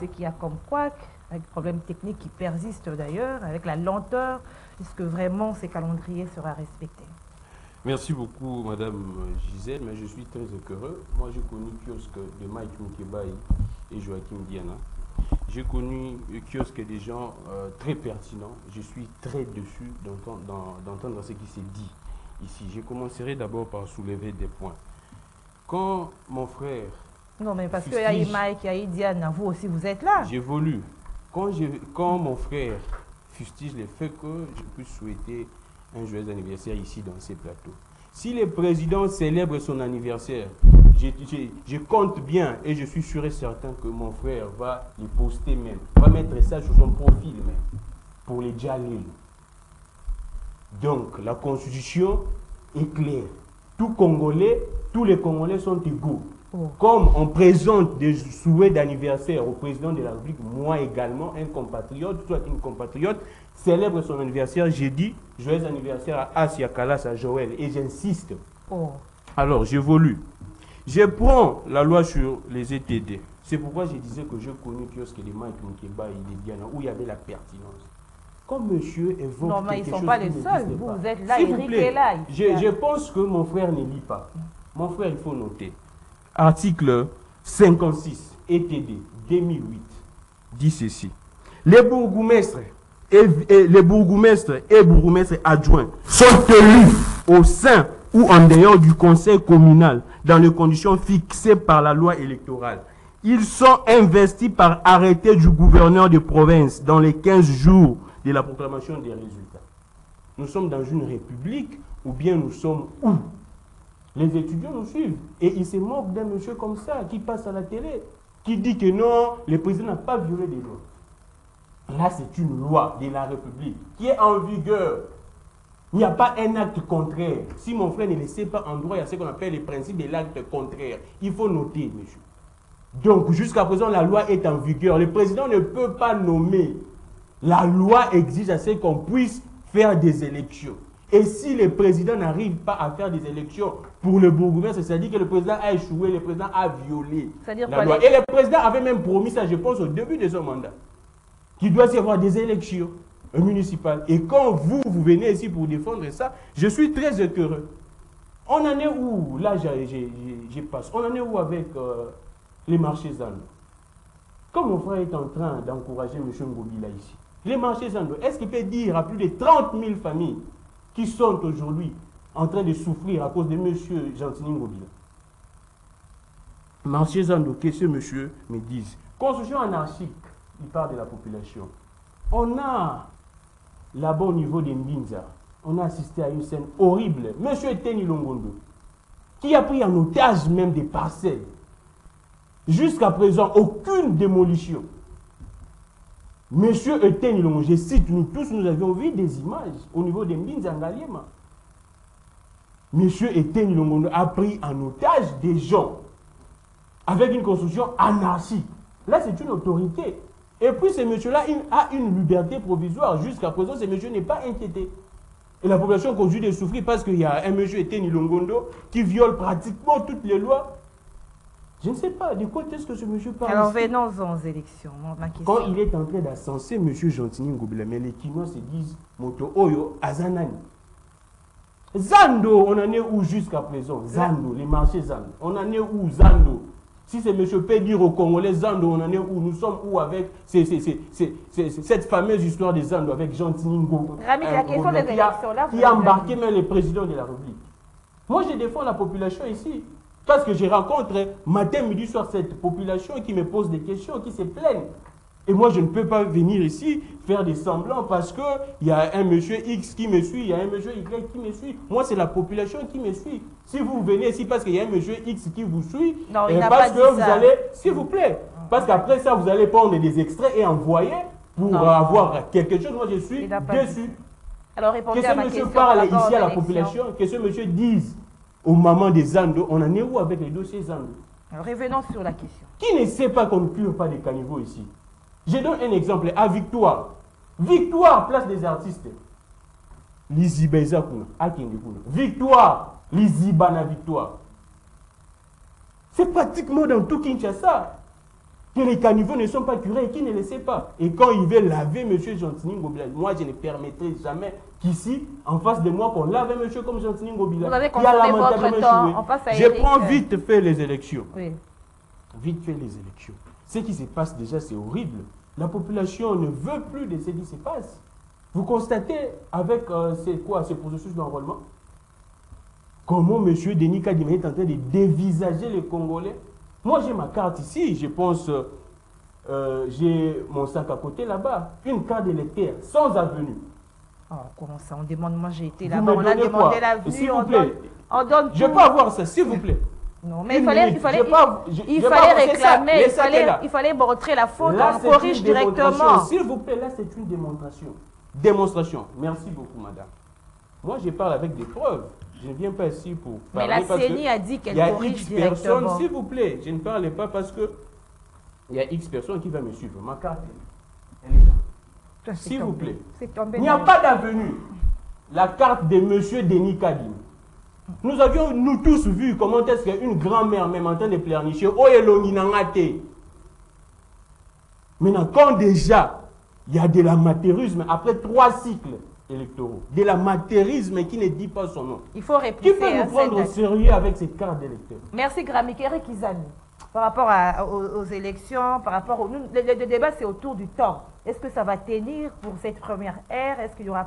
ce qu'il y a comme quoi, avec des problèmes techniques qui persistent d'ailleurs, avec la lenteur, est-ce que vraiment ces calendriers sera respecté? Merci beaucoup, Madame Gisèle, mais je suis très heureux. Moi, j'ai connu kiosque de Mike Mukebaï et Joachim Diana. J'ai connu le kiosque des gens euh, très pertinents. Je suis très dessus d'entendre ce qui s'est dit ici. Je commencerai d'abord par soulever des points. Quand mon frère... Non, mais parce qu'il y a Mike, il y a Diana, vous aussi, vous êtes là. J'évolue. Quand, quand mon frère fustige les faits que je puisse souhaiter un joyeux anniversaire ici dans ces plateaux. Si le président célèbre son anniversaire, je, compte bien et je suis sûr et certain que mon frère va les poster même, va mettre ça sur son profil même, pour les jalil. Donc, la constitution est claire. Tout Congolais, tous les Congolais sont égaux. Comme on présente des souhaits d'anniversaire au président de la République, moi également, un compatriote, soit une compatriote, célèbre son anniversaire, j'ai dit joyeux anniversaire à Asia Kalas, à Joël, et j'insiste. Oh. Alors, j'évolue. Je prends la loi sur les ETD. C'est pourquoi je disais que je connais kiosque les Mike Mukeba et les Diana, où il y avait la pertinence. Comme monsieur évoque Non, mais ils ne sont pas les seuls. Vous, êtes là, Eric est là. Je, je pense que mon frère ne lit pas. Mon frère, il faut noter. Article 56, ETD, 2008, dit ceci. Les bourgmestres et, les et bourgmestres adjoints sont élus au sein ou en dehors du conseil communal dans les conditions fixées par la loi électorale. Ils sont investis par arrêté du gouverneur de province dans les 15 jours de la proclamation des résultats. Nous sommes dans une république ou bien nous sommes où? Les étudiants nous suivent et ils se moquent d'un monsieur comme ça qui passe à la télé, qui dit que non, le président n'a pas violé des lois. Là, c'est une loi de la République qui est en vigueur. Il n'y a pas un acte contraire. Si mon frère ne le sait pas en droit, il y a ce qu'on appelle les principes de l'acte contraire. Il faut noter, monsieur. Donc, jusqu'à présent, la loi est en vigueur. Le président ne peut pas nommer. La loi exige à ce qu'on puisse faire des élections. Et si le président n'arrive pas à faire des élections pour le bourgmestre, c'est-à-dire que le président a échoué, le président a violé la loi. Et le président avait même promis ça, je pense, au début de son mandat qu'il doit y avoir des élections municipales. Et quand vous, vous venez ici pour défendre ça, je suis très heureux. On en est où? Là, je passe. On en est où avec euh, les marchés Zando Comme mon frère est en train d'encourager M. Ngobila ici, les marchés Zando, est-ce qu'il peut dire à plus de 30 000 familles qui sont aujourd'hui en train de souffrir à cause de M. Gentini Ngobila Marché Zando, qu'est-ce que monsieur me dit Construction anarchique il parle de la population. On a, là-bas au niveau des Mbinza, on a assisté à une scène horrible. Monsieur Eteni Longondo, qui a pris en otage même des parcelles. Jusqu'à présent, aucune démolition. Monsieur Longondo, je cite, nous tous, nous avions vu des images au niveau des Mbinza Ngaliema. Monsieur Longondo a pris en otage des gens avec une construction anarchique. Là, c'est une autorité. Et puis ce monsieur-là a une liberté provisoire. Jusqu'à présent, ce monsieur n'est pas inquiété. Et la population continue de souffrir parce qu'il y a un monsieur Eteni Longondo qui viole pratiquement toutes les lois. Je ne sais pas de quoi est-ce que ce monsieur parle. Alors venons aux élections. Quand il est en train d'ascenser monsieur Gentini Ngobila, mais les Kinois se disent Moto Oyo Azanani. Zando, on en est où jusqu'à présent? Zando, les marchés Zando. On en est où Zando? Si c'est M. peut dire aux Congolais, Zando, on en est où? Nous sommes où avec cette fameuse histoire des Zando avec Jean Tiningo la euh, question des élections, là, qui a embarqué même le président de la République. Moi, je défends la population ici. Parce que je rencontre matin, midi, soir cette population qui me pose des questions, qui se plaignent. Et moi, je ne peux pas venir ici faire des semblants parce qu'il y a un monsieur X qui me suit, il y a un monsieur Y qui me suit. Moi, c'est la population qui me suit. Si vous venez ici parce qu'il y a un monsieur X qui vous suit, non, il eh, parce que vous allez, s'il vous plaît, parce qu'après ça, vous allez prendre des extraits et envoyer pour avoir quelque chose. Moi, je suis déçu. Alors, que ce monsieur parle ici à la population, que ce monsieur dise aux mamans des Andes, on en est où avec les dossiers Andes? Revenons sur la question. Qui ne sait pas qu'on ne cure pas des caniveaux ici? Je donne un exemple à Victoire. Victoire, place des artistes. Liziba Victoire, Liziba na Victoire. C'est pratiquement dans tout Kinshasa. Que les caniveaux ne sont pas curés et qui ne le sait pas. Et quand il veut laver M. Gentini Ngobila, moi je ne permettrai jamais qu'ici, en face de moi, qu'on lave monsieur comme Gentini Ngobila. Vous avez consommé votre temps face à Je Eric. prends vite fait les élections. Oui. Vite fait les élections. Ce qui se passe déjà, c'est horrible. La population ne veut plus de ce qui se passe. Vous constatez avec euh, c'est quoi, ce processus d'enrôlement? Comment M. Denis Kadima est en train de dévisager les Congolais? Moi, j'ai ma carte ici. Je pense, euh, euh, j'ai mon sac à côté là-bas. Une carte d'électeur, sans avenue. Oh, comment ça On demande, moi j'ai été là-bas, on a demandé l'avenue, S'il on vous plaît. donne, on donne Je peux avoir ça, s'il vous plaît? Non, mais il fallait, il fallait, il réclamer, il fallait, il fallait montrer la faute, Là, on corrige directement. S'il vous plaît, là, c'est une démonstration. Démonstration. Merci beaucoup, madame. Moi, je parle avec des preuves. Je ne viens pas ici pour Mais parler la parce que CENI a dit il qu'elle y a corrige X personnes, s'il vous plaît. Je ne parle pas parce que il y a X personnes qui va me suivre. Ma carte, elle est là. S'il vous plaît. C'est tombé Il n'y a pas d'avenue. La carte de M. Denis Kadim. Nous avions, nous tous, vu comment est-ce qu'une grand-mère, même en train de pleurnicher, oh, nangate. Maintenant, quand déjà, il y a de l'amateurisme, après trois cycles électoraux, de l'amateurisme qui ne dit pas son nom. Il faut Qui répliquer peut à nous prendre au sérieux avec cette carte d'électeur Merci Gramik. Eric Izani, par rapport à- aux, aux élections, par rapport au... le- le débat c'est autour du temps. Est-ce que ça va tenir pour cette première ère? Est-ce qu'il y aura